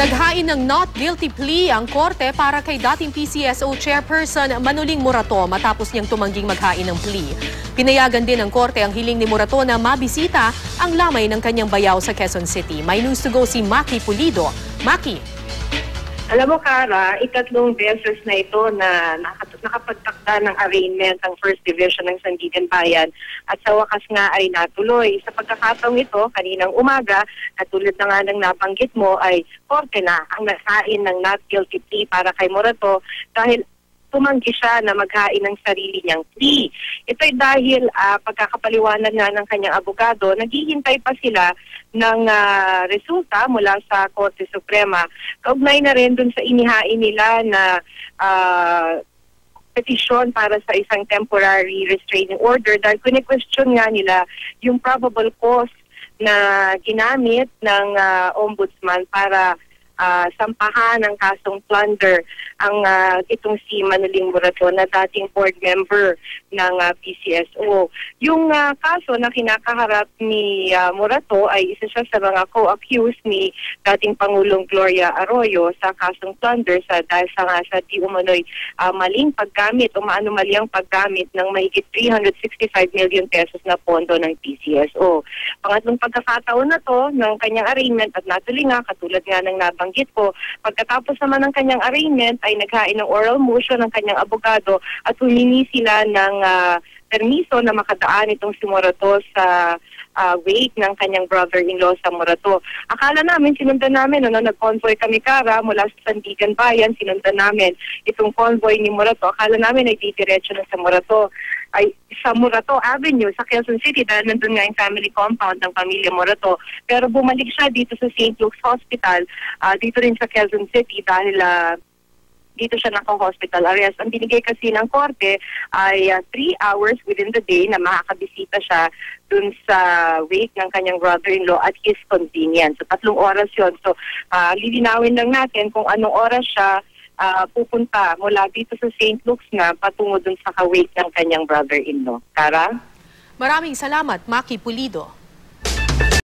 Naghain ng not guilty plea ang korte para kay dating PCSO chairperson Manuling Murato matapos niyang tumangging maghain ng plea. Pinayagan din ng korte ang hiling ni Murato na mabisita ang lamay ng kanyang bayaw sa Quezon City. May news to go si Maki Pulido. Maki. Alam mo, Kara, ikatlong beses na ito na nakapagtakda ng arraignment ang First Division ng Sandigan Bayan at sa wakas nga ay natuloy. Sa pagkakataong ito, kaninang umaga, at na nga ng nabanggit mo, ay korte na ang nasain ng not guilty plea para kay Morato dahil tumanggi siya na maghain ng sarili niyang plea. Ito'y dahil uh, pagkakapaliwanag nga ng kanyang abogado, naghihintay pa sila ng uh, resulta mula sa Korte Suprema. Kaugnay na rin dun sa inihain nila na uh, petisyon para sa isang temporary restraining order dahil kuni-question nga nila yung probable cause na ginamit ng uh, ombudsman para uh, sampahan ng kasong plunder ang uh, itong si Manuling Murato na dating board member ng uh, PCSO. Yung uh, kaso na kinakaharap ni uh, Murato ay isa siya sa mga co-accused ni dating Pangulong Gloria Arroyo sa kasong plunder sa dahil sa nga sa di umano'y uh, maling paggamit o mali ang paggamit ng mahigit 365 million pesos na pondo ng PCSO. Pangatlong pagkakataon na to ng kanyang arraignment at natuloy nga katulad nga ng nabang nabanggit ko. Pagkatapos naman ng kanyang arraignment ay naghain ng oral motion ng kanyang abogado at humingi sila ng uh, permiso na makadaan itong si Morato sa uh, wake ng kanyang brother-in-law sa Morato. Akala namin, sinundan namin, ano, nag-convoy kami kara mula sa Sandigan Bayan, sinundan namin itong convoy ni Morato. Akala namin ay didiretso na sa Morato ay sa Morato Avenue sa Quezon City dahil nandun nga yung family compound ng pamilya Morato. Pero bumalik siya dito sa St. Luke's Hospital, uh, dito rin sa Quezon City dahil uh, dito siya naka-hospital arrest. Ang binigay kasi ng korte ay 3 uh, hours within the day na makakabisita siya dun sa wake ng kanyang brother-in-law at his convenience. So tatlong oras yon So uh, lilinawin lang natin kung anong oras siya uh, pupunta mula dito sa St. Luke's na patungo dun sa kawake ng kanyang brother-in-law. Kara? Maraming salamat, Maki Pulido.